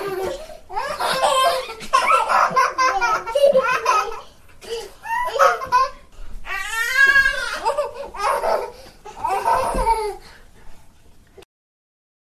Oh my gosh.